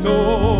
no